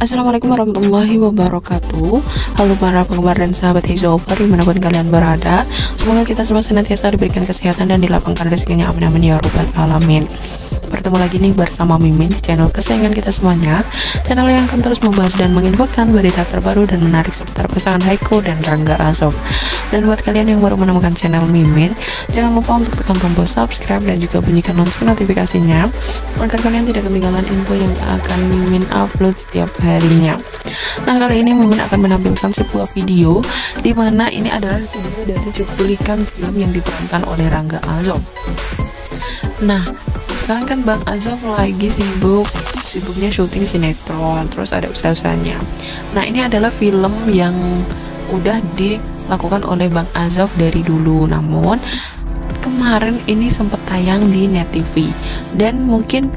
Assalamualaikum warahmatullahi wabarakatuh. Halo para penggemar dan sahabat Hizover Di mana pun kalian berada. Semoga kita semua senantiasa diberikan kesehatan Dan dilapangkan rezekinya. Amin amin ya robbal alamin. Bertemu lagi nih bersama Mimin di channel kesayangan kita semuanya. Channel yang akan terus membahas dan menginfokan berita terbaru dan menarik seputar pasangan Haiko dan Rangga Azov dan buat kalian yang baru menemukan channel Mimin, jangan lupa untuk tekan tombol subscribe dan juga bunyikan lonceng notifikasinya agar kalian tidak ketinggalan info yang akan Mimin upload setiap harinya. Nah, kali ini Mimin akan menampilkan sebuah video di mana ini adalah video dari cuplikan film yang diperankan oleh Rangga Azov. Nah, sekarang kan Bang Azov lagi sibuk sibuknya syuting sinetron terus ada usaha-usahanya nah ini adalah film yang udah dilakukan oleh Bang Azov dari dulu. Namun kemarin ini sempat tayang di Net TV dan mungkin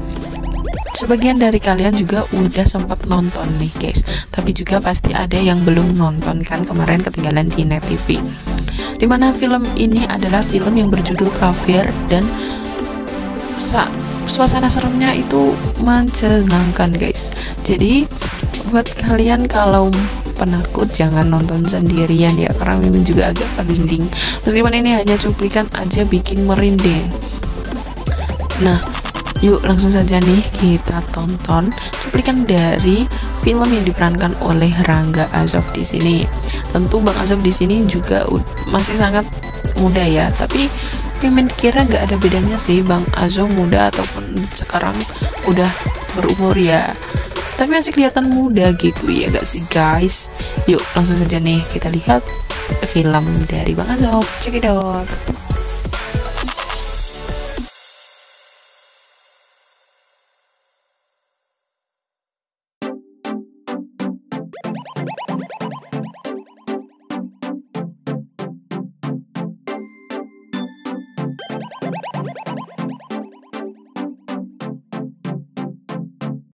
sebagian dari kalian juga udah sempat nonton nih guys. Tapi juga pasti ada yang belum nonton kan kemarin ketinggalan di Net TV di mana film ini adalah film yang berjudul Kafir dan sa suasana seremnya itu mencengangkan guys. Jadi buat kalian kalau penakut jangan nonton sendirian ya karena Mimin juga agak merinding meskipun ini hanya cuplikan aja bikin merinding. Nah yuk langsung saja nih kita tonton cuplikan dari film yang diperankan oleh Rangga Azov di sini. Tentu Bang Azov di sini juga masih sangat muda ya tapi Mimin kira gak ada bedanya sih Bang Azov muda ataupun sekarang udah berumur ya tapi masih kelihatan muda gitu ya gak sih guys? Yuk langsung saja nih kita lihat film dari Bang Azov check it out